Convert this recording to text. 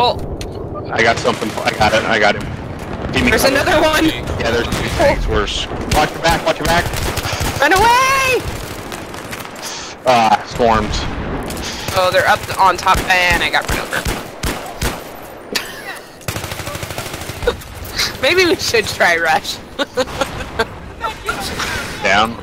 Oh! I got something. I got it. I got him. There's cover. another one! Yeah, there's two things worse. Watch your back. Watch your back. Run away! Ah, swarms. Oh, they're up on top, and I got run over. Maybe we should try rush. Down.